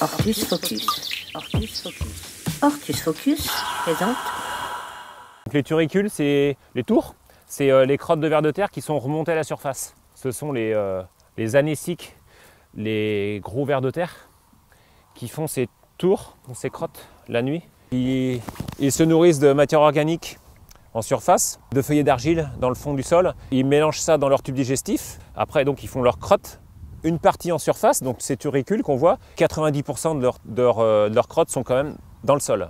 Ortus Focus. Ortus Focus. Ortus Focus présente. Les turicules, c'est les tours, c'est euh, les crottes de vers de terre qui sont remontées à la surface. Ce sont les, euh, les anéciques, les gros vers de terre qui font ces tours, ces crottes la nuit. Ils, se nourrissent de matière organique en surface, de feuillets d'argile dans le fond du sol. Ils mélangent ça dans leur tube digestif. Après, donc, ils font leurs crottes. Une partie en surface, donc ces turicules qu'on voit, 90% de leur, euh, de leurs crottes sont quand même dans le sol.